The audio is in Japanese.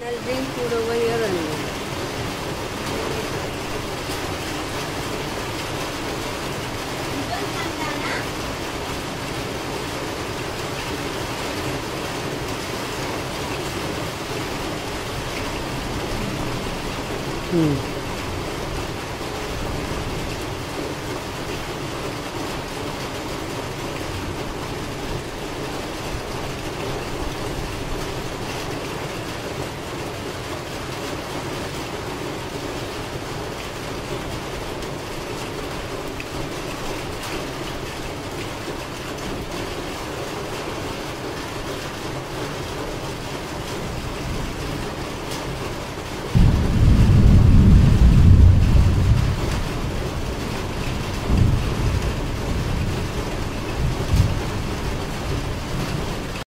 Naldin కూడా పోయారండి ఉమ్.